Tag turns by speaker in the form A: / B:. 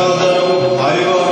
A: Herhalde, Hayvan.